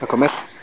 A comer.